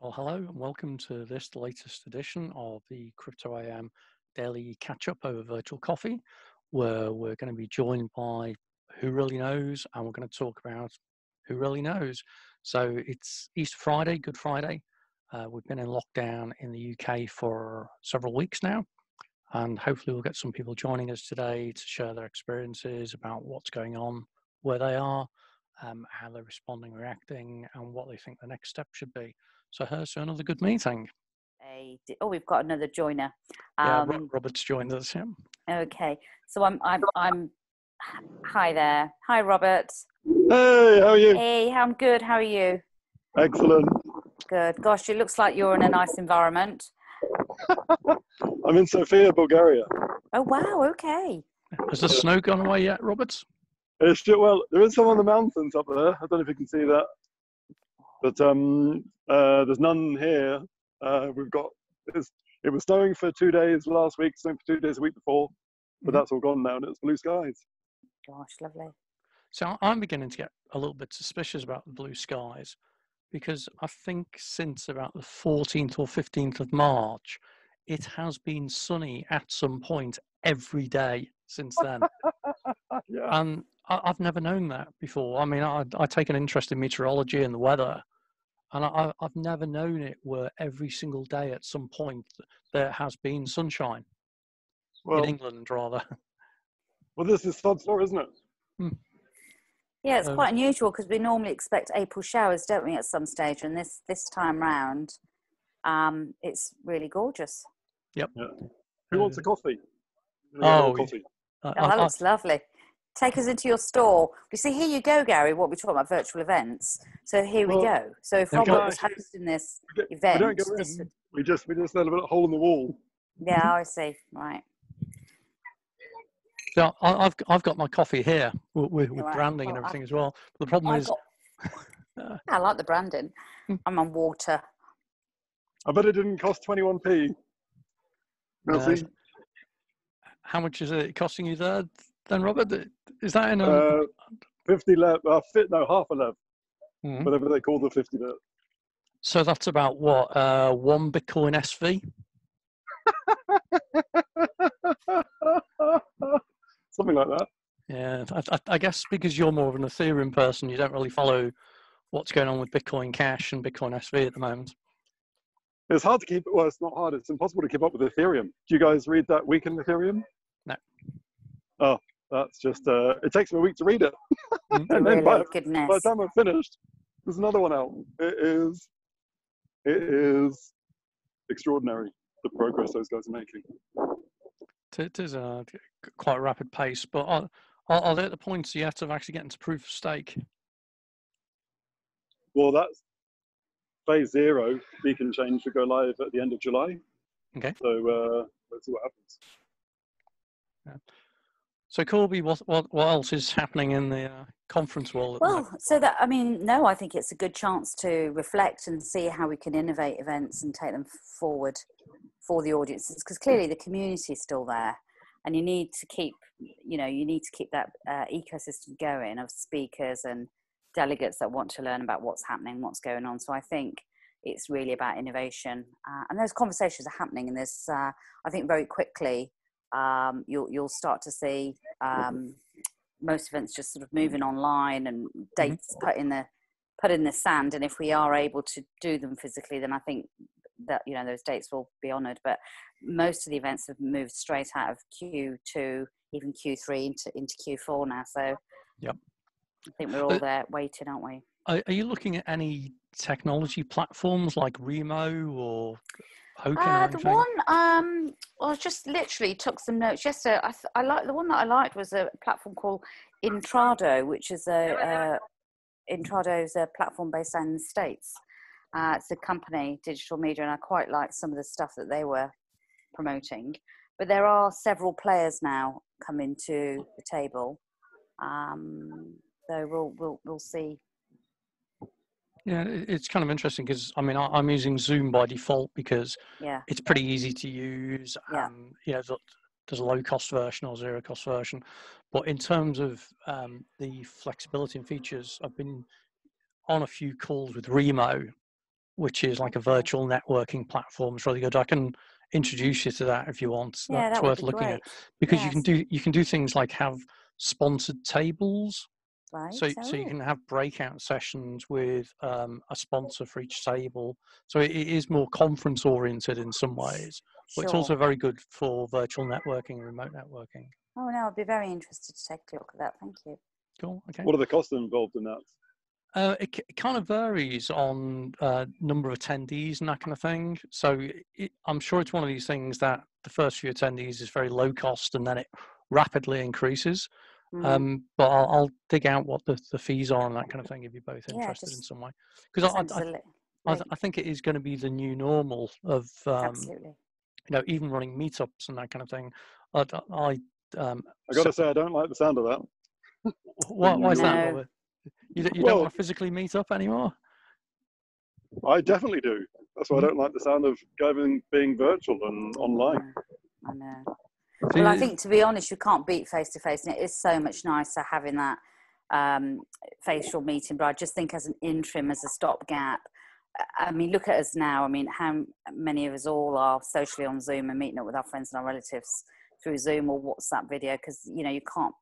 Well, hello and welcome to this, latest edition of the Crypto AM daily catch up over virtual coffee, where we're going to be joined by who really knows, and we're going to talk about who really knows. So it's Easter Friday, Good Friday. Uh, we've been in lockdown in the UK for several weeks now, and hopefully we'll get some people joining us today to share their experiences about what's going on, where they are, um, how they're responding, reacting, and what they think the next step should be. So here's another good meeting. Oh, we've got another joiner. Yeah, Um, Ro- Robert's joined us. Yeah. okay, so I'm, I'm, I'm. Hi there. Hi, Robert. Hey, how are you? Hey, I'm good. How are you? Excellent. Good. Gosh, it looks like you're in a nice environment. I'm in Sofia, Bulgaria. Oh wow. Okay. Has the snow gone away yet, Roberts? It's ju- well, there is some on the mountains up there. I don't know if you can see that, but um, uh, there's none here. Uh, we've got it's, it was snowing for two days last week, snowing for two days a week before, but Mhm. that's all gone now, and it's blue skies. Gosh, lovely. So I- I'm beginning to get a little bit suspicious about the blue skies because I think since about the 14th or 15th of March, it has been sunny at some point every day since then. yeah. and I, I've never known that before. I mean, I, I take an interest in meteorology and the weather, and I, I- I've never known it where every single day at some point there has been sunshine Well, in England, rather. well, this is sod's law, isn't it? Yeah, it's Um, quite unusual because we normally expect April showers, don't we, at some stage? And this this time round, um, it's really gorgeous. Yep. Who wants a coffee? Oh, coffee. I- Oh, I- that I- looks lovely. Take us into your store. You see, here you go, Gary. What we're talking about virtual events. So here we go. So if Okay. Robert was hosting this We get- we event, don't go this in. would, We just we just had a little hole in the wall. yeah, I see. Right. so I, I've I've got my coffee here with, with, with Right. branding and Well, I- everything as well. But the problem I've is, got, I like the branding. Hmm. I'm on water. I bet it didn't cost 21p. No, Merci. how much is it costing you there, then, Robert? Is that in a? Uh, 50 left, uh, fit, no, half a left, Mhm. whatever they call the 50 bit. So that's about what uh, one Bitcoin SV. Something like that. Yeah, I, I, I guess because you're more of an Ethereum person, you don't really follow what's going on with Bitcoin Cash and Bitcoin SV at the moment. It's hard to keep, well, it's not hard, it's impossible to keep up with Ethereum. Do you guys read that week in Ethereum? No. Oh, that's just, uh, it takes me a week to read it. Mm. And then by, really, by goodness. the time I'm finished, there's another one out. It is, it is extraordinary, the progress those guys are making. It- It is a quite a rapid pace, but are, are, are they at the point yet of actually getting to proof of stake? Well, that's phase zero. Beacon chain should go live at the end of July. Okay. So uh, let's see what happens. So, Corby, what, what, what else is happening in the uh, conference world? At Well, so that I mean, no, I think it's a good chance to reflect and see how we can innovate events and take them forward for the audiences because clearly the community is still there, and you need to keep, you know, you need to keep that uh, ecosystem going of speakers and delegates that want to learn about what's happening, what's going on. So I think it's really about innovation, uh, and those conversations are happening, and there's, uh, I think, very quickly um, you'll you'll start to see um, most events just sort of moving online and dates put in the put in the sand. And if we are able to do them physically, then I think that you know those dates will be honoured. But most of the events have moved straight out of Q2, even Q3 into into Q4 now. So Yep. I think we're all But- there waiting, aren't we? Are, are you looking at any technology platforms like Remo or Uh, the anything? one, um, well, I just literally took some notes yesterday. I, th- I like the one that I liked was a platform called Intrado, which is a, uh Intrado is a platform based in the States. Uh, it's a company, digital media, and I quite like some of the stuff that they were promoting. But there are several players now coming to the table, um, so we'll we'll we'll see. Yeah, it's kind of interesting because I mean I'm using Zoom by default because Yeah, it's pretty easy to use. Yeah. Um, you know, there's a- low cost version or zero cost version, but in terms of um, the flexibility and features, I've been on a few calls with Remo, which is like a virtual networking platform. It's really good. I can introduce you to that if you want. Yeah, That's that worth looking great. at because you can do you can do things like have sponsored tables. Right. So so you oh, can have breakout sessions with um, a sponsor for each table. So it, it is more conference oriented in some ways, but it's also very good for virtual networking, and remote networking. Oh no, I'd be very interested to take a look at that. Thank you. Cool. Okay. What are the costs involved in that? Uh, it, it kind of varies on uh, number of attendees and that kind of thing. So it, I'm sure it's one of these things that the first few attendees is very low cost and then it rapidly increases. Mhm. Um, but I'll, I'll dig out what the, the fees are and that kind of thing if you're both Yeah, interested in some way. Because I, Send us I, a li- I, th- I think it is going to be the new normal of um, Absolutely. you know even running meetups and that kind of thing. I, I um, I got so- to say, I don't like the sound of that. why, why is that? No. Robert? You, don't- you Well- don't want to physically meet up anymore? I definitely do. That's why I Mhm. don't like the sound of going being virtual and online. I know. So Well, I think to be honest, you can't beat face to face, and it is so much nicer having that um, facial meeting. But I just think as an interim, as a stopgap. I mean, look at us now. I mean, how many of us all are socially on Zoom and meeting up with our friends and our relatives through Zoom or WhatsApp video? Because you know you can't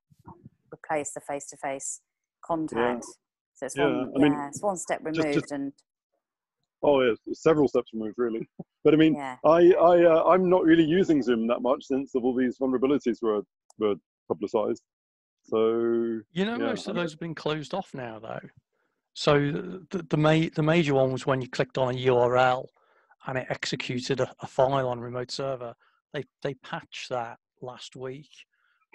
replace the face to face contact. So it's Yeah, one, I mean, yeah, it's one step just- removed, just- and Oh, yeah, several steps removed, really. But I mean, yeah, I, I, uh, I'm not really using Zoom that much since all these vulnerabilities were were publicised. So You know, Yeah, most of those have been closed off now, though. So the the, the, ma- the major one was when you clicked on a URL and it executed a, a file on a remote server. They they patched that last week.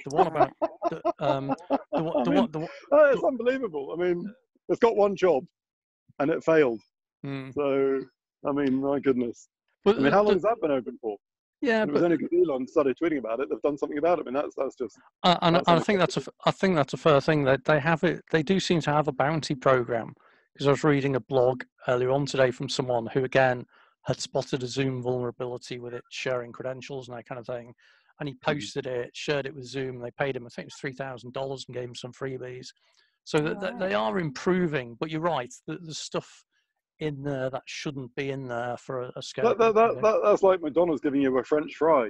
The one about the, um, the, one- I the, mean, one- the, one- oh, it's unbelievable. I mean, it's got one job, and it failed. Mm. So I mean, my goodness. But I mean, how long has that been open for? yeah, it was but only because Elon started tweeting about it. They've done something about it. I mean, that's that's just Uh, and, That's and I think that's a I think that's a fair thing that they have it. They do seem to have a bounty program because I was reading a blog earlier on today from someone who again had spotted a Zoom vulnerability with it sharing credentials and that kind of thing, and he posted it, shared it with Zoom. They paid him I think it was three thousand dollars and gave him some freebies. So that, that they are improving. But you're right, the, the stuff in there that shouldn't be in there for a, a scale. that, that, that, that, that's like McDonald's giving you a French fry.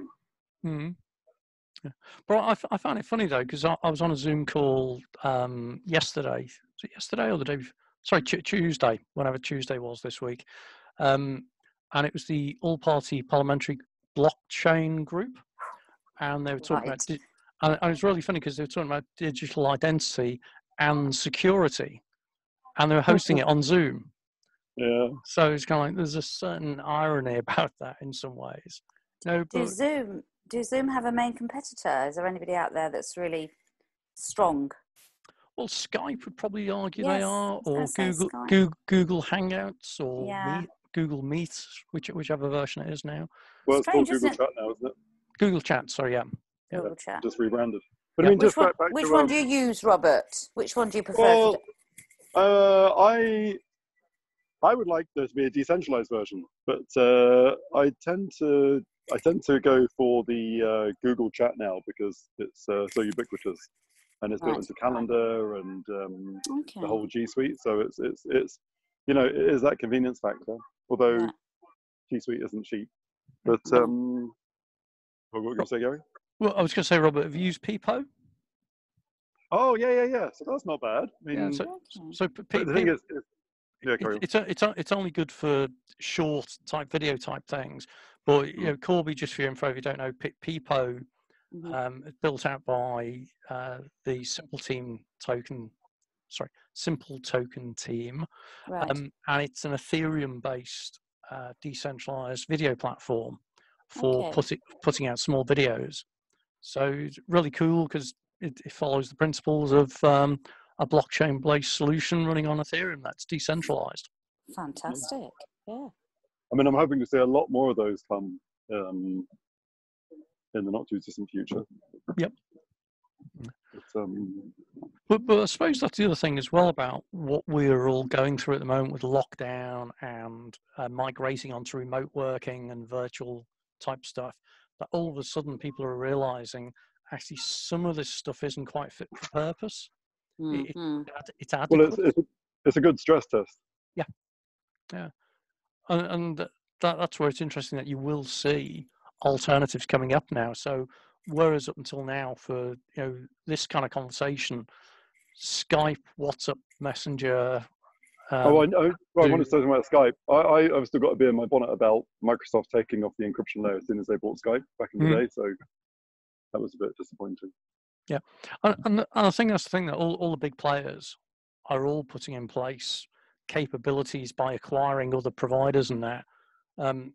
Mm. Yeah. But I found it funny though because I, I was on a Zoom call um, yesterday. Was it yesterday or the day? bef- Sorry, Tu Tuesday, whenever Tuesday was this week, um, and it was the All-Party Parliamentary Blockchain Group, and they were talking about. Right. Di- and it was really funny because they were talking about digital identity and security, and they were hosting it on Zoom. Yeah. So it's kind of like there's a certain irony about that in some ways. No, do Zoom do Zoom have a main competitor? Is there anybody out there that's really strong? Well, Skype would probably argue Yes, they are, or Google, Google Google Hangouts, or Yeah. Meet, Google Meet, which, whichever version it is now. Well, it's called Strange, isn't Google it? Chat now, isn't it? Google Chat, sorry, yeah. Yeah. Google Chat. Just rebranded. But Yeah. I mean, Which just one? back, back Which to one do you use, Robert? Which one do you prefer? Well, for uh, I I would like there to be a decentralized version, but uh, I tend to I tend to go for the uh, Google Chat now because it's uh, so ubiquitous and it's built Right. into Calendar and um, the- okay. the whole G Suite. So it's it's it's you know it is that convenience factor. Although Yeah. G Suite isn't cheap, but um, what were you going to say, Gary? Well, I was going to say, Robert, have you used Pepo? Oh yeah yeah yeah. So that's not bad. I mean, Yeah, so, Okay. so P- but Pe- the thing Pe- is, is yeah, it, it's, it's, it's only good for short type video type things. But you Mm. know, Corby, just for your info, if you don't know, Pe- Pepo Mhm. um, built out by uh, the Simple Team token, sorry, Simple Token team, Right. um, and it's an Ethereum-based uh, decentralized video platform for Okay. putting putting out small videos. So it's really cool because it, it follows the principles of um, a blockchain-based solution running on Ethereum that's decentralized. Fantastic. Yeah. I mean, I'm hoping to see a lot more of those come um, in the not too distant future. Yep. But, um, But, but I suppose that's the other thing as well about what we're all going through at the moment with lockdown and uh, migrating onto remote working and virtual type stuff. That all of a sudden people are realizing actually some of this stuff isn't quite fit for purpose. It- it- Mhm. Ad- It's adequate. well, it's, it's, a, it's a good stress test. Yeah, yeah, and, and that, that's where it's interesting that you will see alternatives coming up now. So whereas up until now for you know this kind of conversation, Skype, WhatsApp, Messenger. Um, oh, I, I, well, I wanted to say something about Skype. I, I, have still got a bit in my bonnet about Microsoft taking off the encryption layer as soon as they bought Skype back in the mm. day. So that was a bit disappointing. Yeah, and, and I think that's the thing that all, all the big players are all putting in place capabilities by acquiring other providers and that, um,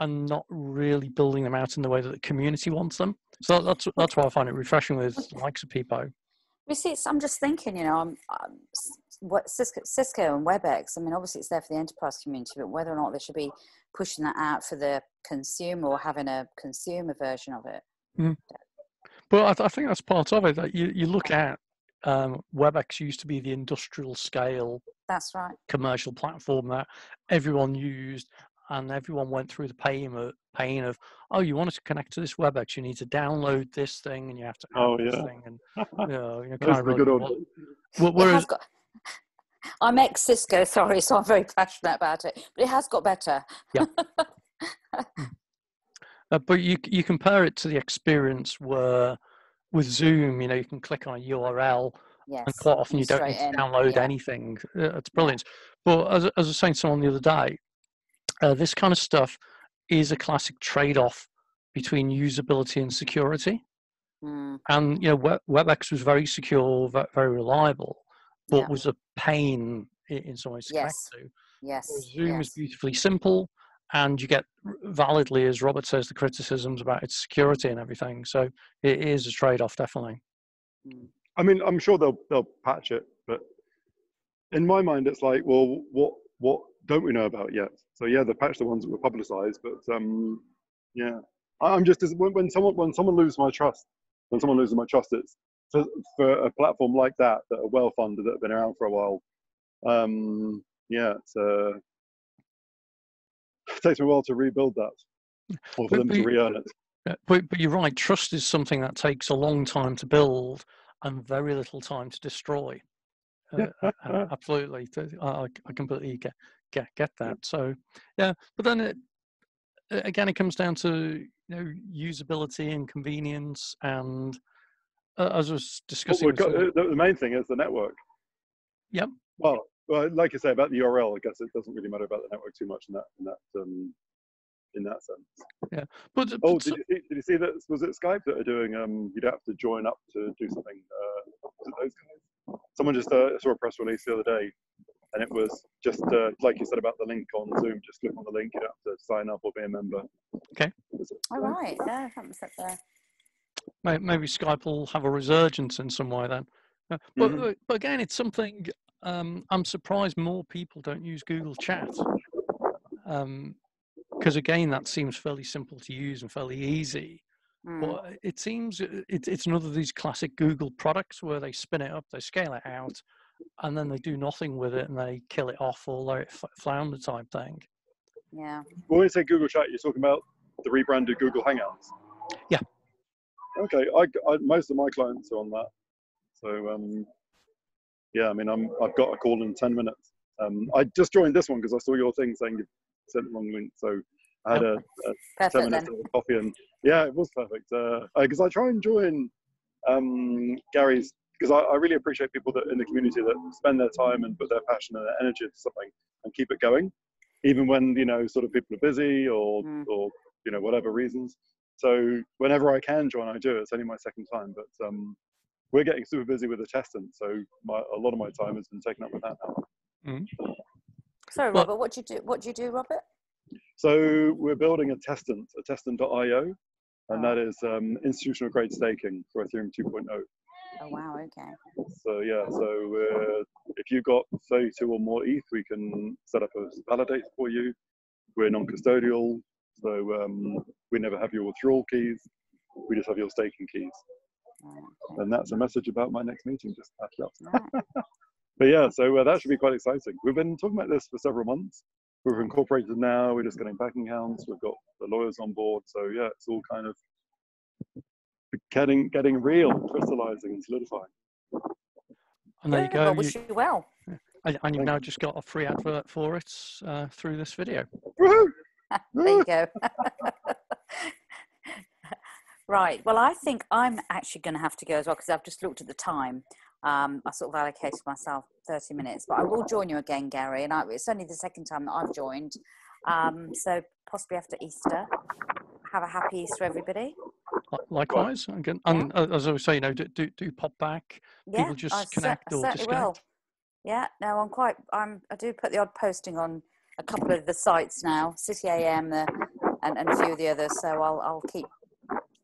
and not really building them out in the way that the community wants them. So that's that's why I find it refreshing with the likes of Pepo. You see, I'm just thinking, you know, I'm, I'm, what Cisco, Cisco and WebEx. I mean, obviously it's there for the enterprise community, but whether or not they should be pushing that out for the consumer or having a consumer version of it. Mm. But I, I, think that's part of it. That you, you look at um, WebEx used to be the industrial scale. That's right. Commercial platform that everyone used, and everyone went through the pain of, pain of oh you wanted to connect to this webex you need to download this thing and you have to oh yeah this thing and you know, you know kind of really, good old well, whereas, got, i'm ex cisco sorry so i'm very passionate about it but it has got better yeah hmm. Uh, but you you compare it to the experience where with zoom you know you can click on a url Yes, and quite often you don't need to download yeah. anything. Uh, it's brilliant. But as, as I was saying to someone the other day, uh, this kind of stuff is a classic trade-off between usability and security. Mm. And you know, WebEx was very secure, very reliable, but yeah. was a pain in some ways to yes. connect to. Yes. Zoom yes. is beautifully simple, and you get validly, as Robert says, the criticisms about its security and everything. So it is a trade-off, definitely. Mm. I mean, I'm sure they'll they'll patch it, but in my mind, it's like, well, what what don't we know about yet? So yeah, they patched the ones that were publicized, but um, yeah, I'm just when, when someone when someone loses my trust, when someone loses my trust, it's for, for a platform like that that are well funded that have been around for a while. Um, yeah, it's, uh, takes me a while to rebuild that, or for but, them to re-earn it. But, but you're right. Trust is something that takes a long time to build and very little time to destroy. Uh, absolutely, I, I completely get, get get that. So yeah, but then it, again, it comes down to you know usability and convenience, and uh, as I was discussing, well, got, uh, the main thing is the network. Yep. Well, well, like you say about the URL, I guess it doesn't really matter about the network too much in that in that um, in that sense. Yeah. But, but oh, did you, see, did you see that? Was it Skype that are doing? Um, you'd have to join up to do something. Uh, those guys? Someone just uh, saw a press release the other day and it was just uh, like you said about the link on Zoom. Just click on the link. You don't have to sign up or be a member. Okay. All right. Yeah, that set there. Maybe Skype will have a resurgence in some way then. Uh, but, mm-hmm. Uh, but again, it's something um, I'm surprised more people don't use Google Chat. Because um, again, that seems fairly simple to use and fairly easy. Mm. But it seems uh, it, it's another of these classic Google products where they spin it up, they scale it out, and then they do nothing with it and they kill it off or let it flounder type thing. Yeah. When you say Google Chat, you're talking about the rebranded Google Hangouts. Yeah. Okay. I, I most of my clients are on that. So um, yeah, I mean, I'm I've got a call in ten minutes. Um, I just joined this one because I saw your thing saying you sent the wrong link. So I had a, a ten minutes of coffee and yeah, it was perfect. Because uh, I try and join um, Gary's because I, I, really appreciate people that in the community that spend their time and put their passion and their energy into something and keep it going, even when you know sort of people are busy or mm. or you know whatever reasons. So whenever I can join, I do. It's only my second time, but um, we're getting super busy with the testing, so my, a lot of my time has been taken up with that now. Mm. Sorry, Robert. What do you do? What do you do, Robert? So we're building a testant, Attestant.io, and that is um, institutional grade staking for Ethereum 2.0. Oh wow, okay. So yeah, so uh, if you've got 32 or more ETH, we can set up a validator for you. We're non-custodial, so um, we never have your withdrawal keys. We just have your staking keys. Okay. And that's a message about my next meeting. Just up. but yeah, so uh, that should be quite exciting. We've been talking about this for several months. We've incorporated now. We're just getting backing accounts. We've got the lawyers on board. So yeah, it's all kind of getting getting real, crystallizing and solidifying. And there you go. I wish you well. And, and you've Thank now just got a free advert for it uh, through this video. There you go. Right. Well, I think I'm actually going to have to go as well because I've just looked at the time. Um, I sort of allocated myself 30 minutes, but I will join you again, Gary. And I, it's only the second time that I've joined. Um, so possibly after Easter. Have a happy Easter, everybody. Likewise, again, and uh, as I was saying, you know, do, do, do pop back. Yeah, People just I cer- connect I or certainly will. Yeah, no, I'm quite. I'm. I do put the odd posting on a couple of the sites now, City AM, the, and, and a few of the others. So I'll I'll keep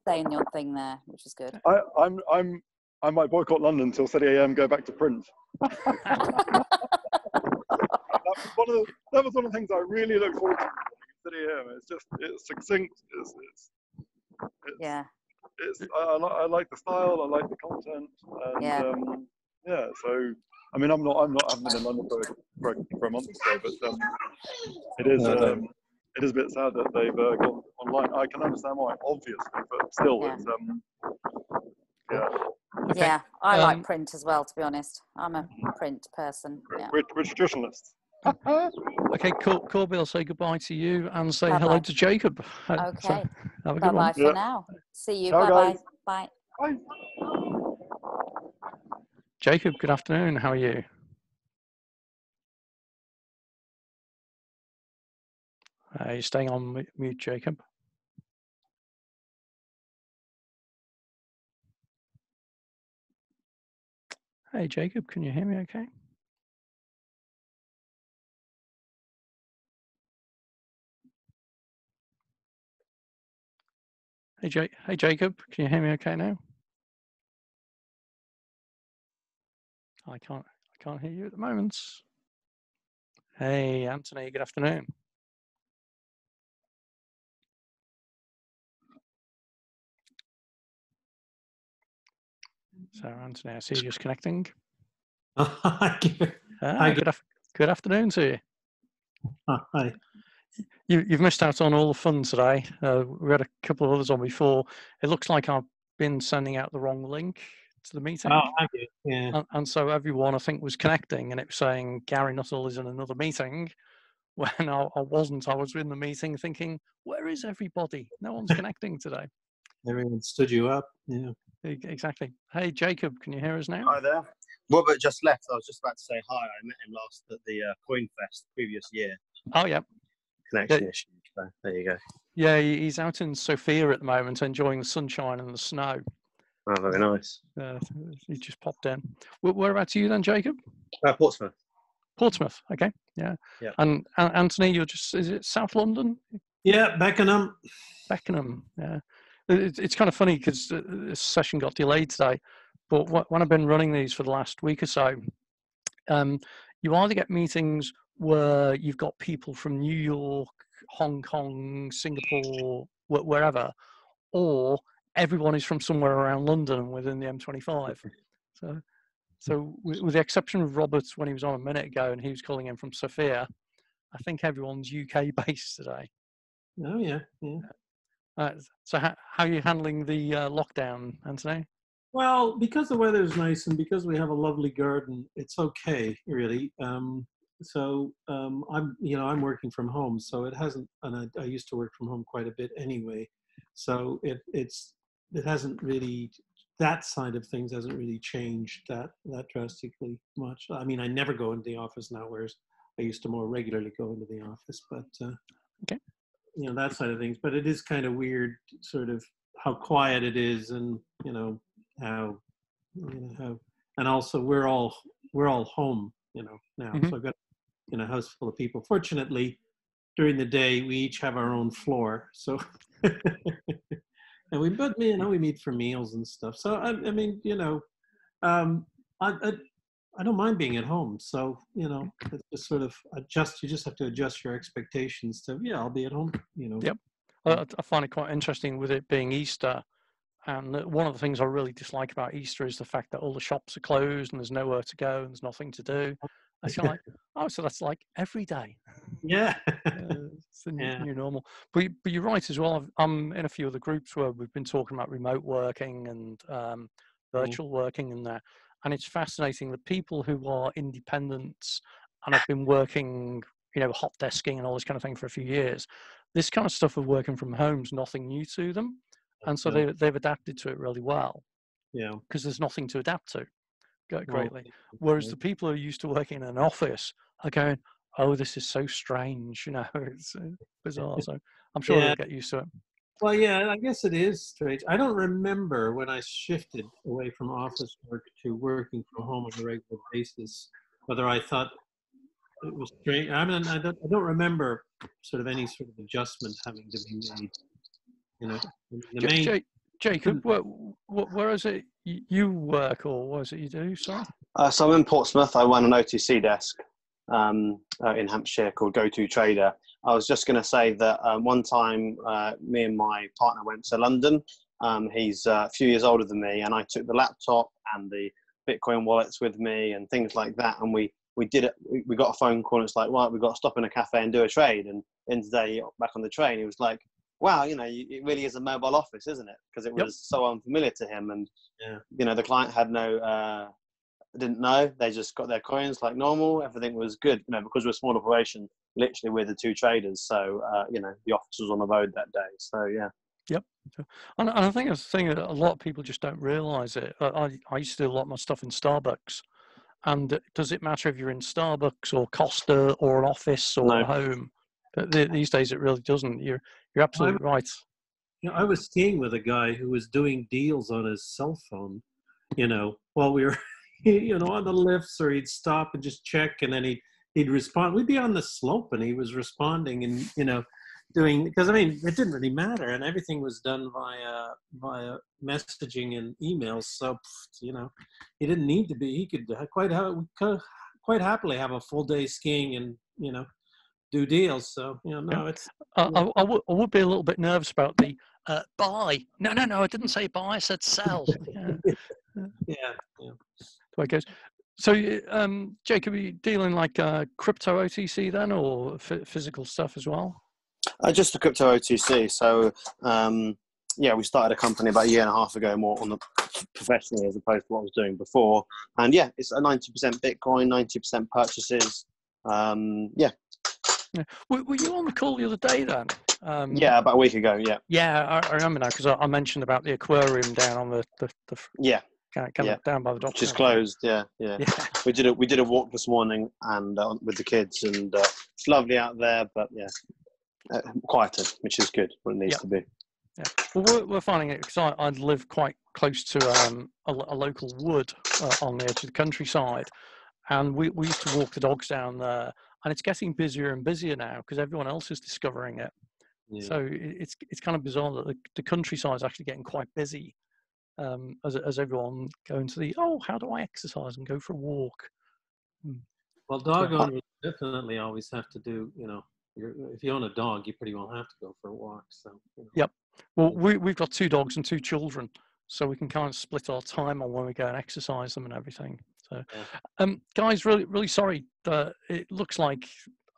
saying the odd thing there, which is good. I, I'm, I'm, I might boycott London until City AM go back to print. That was one of the, that was one of the things I really look forward to. City AM. It's just, it's succinct. It's, it's, it's Yeah, it's I, I, li- I like the style, I like the content, and Yeah. um, yeah. So I mean, I'm not, I'm not, I haven't been in London for, for, for a month or so, but um, it is, No, no. um, it is a bit sad that they've uh, gone online. I can understand why, obviously, but still, Yeah. it's um, yeah, Okay. yeah. I um, like print as well. To be honest, I'm a print person. Yeah. we're, we're traditionalists. Okay, Cor- Corby, I'll say goodbye to you and say Bye-bye. hello to Jacob. Uh, so Okay. have a Bye good bye one. for Yeah. now. See you. Ciao, Bye bye. Bye. Bye. Jacob, good afternoon. How are you? Uh, you're staying on mute, Jacob. Hey, Jacob, can you hear me okay? Hey, Ja- hey, Jacob, can you hear me okay now? I can't, I can't hear you at the moment. Hey, Anthony, good afternoon. So, Anthony, I see you just connecting. Hi. Ah, good- af- good afternoon to you. Hi. you. You've missed out on all the fun today. Uh, we had a couple of others on before. It looks like I've been sending out the wrong link to the meeting. Oh, have you? Yeah. And, and so everyone, I think, was connecting and it was saying Gary Nuttall is in another meeting. When I, I wasn't, I was in the meeting thinking, where is everybody? No one's connecting today. Everyone stood you up. Yeah. Exactly. Hey, Jacob, can you hear us now? Hi there. Robert just left. I was just about to say hi. I met him last at the uh, Coin Fest previous year. Oh, yeah. Connection issue. So there you go. Yeah, he's out in Sofia at the moment, enjoying the sunshine and the snow. Oh, very nice. Uh, he just popped in. Where, whereabouts are you then, Jacob? Uh, Portsmouth. Portsmouth. Okay. Yeah. Yeah. And An- Anthony, you're just, is it South London? Yeah, Beckenham. Beckenham. Yeah. It- It's, it's kind of funny because this session got delayed today, but wh- when I've been running these for the last week or so, um, you either get meetings where you've got people from New York, Hong Kong, Singapore, wh- wherever, or everyone is from somewhere around London and within the M25. So, so with, with the exception of Roberts when he was on a minute ago and he was calling in from Sofia, I think everyone's UK based today. Oh, yeah. Yeah. Uh, so how, how are you handling the uh, lockdown, Anthony? Well, because the weather is nice and because we have a lovely garden, it's okay, really. Um, so um, I'm, you know, I'm working from home, so it hasn't, and I, I used to work from home quite a bit anyway. So it, it's, it hasn't really, that side of things hasn't really changed that that drastically much. I mean, I never go into the office now, whereas I used to more regularly go into the office. But uh, Okay. You know that side of things. But it is kind of weird, sort of how quiet it is, and you know how you know how and also we're all we're all home you know now Mhm. so i've got you know a house full of people fortunately during the day we each have our own floor so and we but you know we meet for meals and stuff so i, I mean you know um I, I i don't mind being at home so you know it's just sort of adjust you just have to adjust your expectations to yeah i'll be at home you know Yep. I, I find it quite interesting with it being Easter. And one of the things I really dislike about Easter is the fact that all the shops are closed and there's nowhere to go and there's nothing to do. I feel like, oh, so that's like every day. yeah Uh, it's the new, Yeah. new normal. But, you- but you're right as well. I've- I'm in a few of the groups where we've been talking about remote working and um, virtual working and that. And it's fascinating that people who are independents and have been working, you know, hot desking and all this kind of thing for a few years, this kind of stuff of working from home is nothing new to them, and so Yeah. they they've adapted to it really well Yeah. because there's nothing to adapt to greatly. Whereas yeah. the people who are used to working in an office are going, "Oh, this is so strange," you know, it's uh, bizarre. So I'm sure Yeah. they'll get used to it. Well, yeah, I guess it is strange. I don't remember when I shifted away from office work to working from home on a regular basis, whether I thought it was strange. I mean, I don't, I don't remember sort of any sort of adjustment having to be made. You know, the Ja- main. Ja- Jacob, where, where is it you work or what is it you do? Sorry. Uh, so I'm in Portsmouth. I run an OTC desk um, uh, in Hampshire called Go To Trader. I was just going to say that um, one time uh, me and my partner went to London. Um, he's uh, a few years older than me, and I took the laptop and the Bitcoin wallets with me and things like that. And we we did it. We, got a phone call. and It's like, right, we've got to stop in a cafe and do a trade. And in today, back on the train, he was like, wow, you know, it really is a mobile office, isn't it? Because it Yep. was so unfamiliar to him. And Yeah. you know, the client had no. Uh, didn't know. They just got their coins like normal. Everything was good. You know, because we're a small operation, literally we're the two traders. So uh, you know, the office was on the road that day. So yeah. And, and I think it's the thing that a lot of people just don't realise it. I, I, I used to do a lot of my stuff in Starbucks. And uh, does it matter if you're in Starbucks or Costa or an office or No. a home? Th- th- These days, it really doesn't. You're you're absolutely right. You know, I was skiing with a guy who was doing deals on his cell phone, you know, while we were, you know, on the lifts, or he'd stop and just check, and then he'd he'd respond. We'd be on the slope, and he was responding, and you know, doing because I mean, it didn't really matter, and everything was done via via messaging and emails. So you know, he didn't need to be. He could quite have quite happily have a full day skiing and you know do deals. So you know, no, it's I, I, I, would, I would be a little bit nervous about the uh, buy. No, no, no. I didn't say buy. I said sell. yeah, yeah, yeah. Way it goes. So, um, Jacob, are you dealing like uh, crypto OTC then, or f- physical stuff as well? Uh, just the crypto OTC. So um, yeah, we started a company about a year and a half ago, more on the professionally as opposed to what I was doing before. And yeah, it's a ninety percent Bitcoin, ninety percent purchases. Um, yeah, Were, were you on the call the other day then? Um, yeah, about a week ago. Yeah, Yeah, I, I remember now because I, I mentioned about the aquarium down on the the, the yeah, kind of, kind Yeah. of down by the dock. which is closed. Yeah, yeah. Yeah, We did a we did a walk this morning and uh, with the kids, and uh, it's lovely out there, but yeah, uh, quieter, which is good. What it needs Yeah. to be. Yeah. well, we're, we're finding it because I, I live quite close to um, a, a local wood uh, on the edge of the countryside, and we, we used to walk the dogs down there, and it's getting busier and busier now because everyone else is discovering it. yeah. So it's it's kind of bizarre that the, the countryside is actually getting quite busy um, as as everyone going to the oh how do I exercise and go for a walk. Well, dog owners definitely always have to do, you know, you're, if you own a dog, you pretty well have to go for a walk. So, you know. Yep. Well, we we've got two dogs and two children, so we can kind of split our time on when we go and exercise them and everything. So, Yeah. um, guys, really really sorry. that it looks like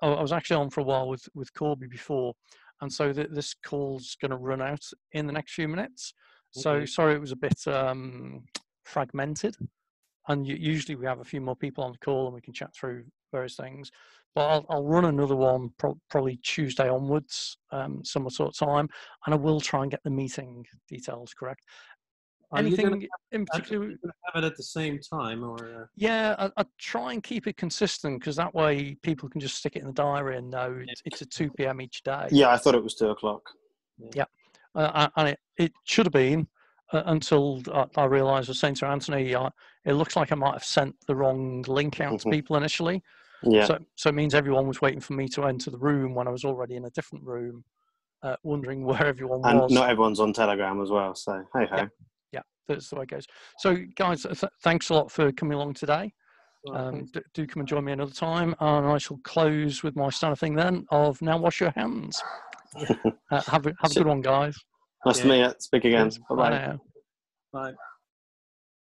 I I was actually on for a while with with Corby before, and so th- this call's going to run out in the next few minutes. So sorry, it was a bit um, fragmented. And u- usually we have a few more people on the call and we can chat through various things. But I'll, I'll run another one pro- probably Tuesday onwards, um, similar sort of time, and I will try and get the meeting details correct. Are you gonna Anything in particular? have it at the same time, or uh, Yeah, I, I try and keep it consistent because that way people can just stick it in the diary and know it's, it's at 2 p.m. each day. Yeah, I thought it was two o'clock. Uh, and it, it should have been uh, until I, I realised I was saying to Anthony, uh, it looks like I might have sent the wrong link out to Mhm. people initially. Yeah, So, so it means everyone was waiting for me to enter the room when I was already in a different room, uh, wondering where everyone and was. And not everyone's on Telegram as well. So hey ho. Yeah. yeah, that's the way it goes. So, guys, th- th- a lot for coming along today. Um, d- do come and join me another time, and I shall close with my standard thing then of now wash your hands. Uh, have a, have a good one, guys. Nice to meet you. Speak again. Bye bye. now. bye.